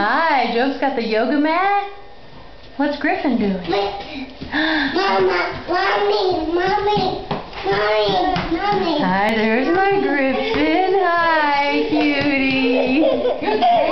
Hi, Joe's got the yoga mat. What's Griffin doing? Mama, mommy, mommy, mommy, mommy. Hi, there's my Griffin. Hi, cutie.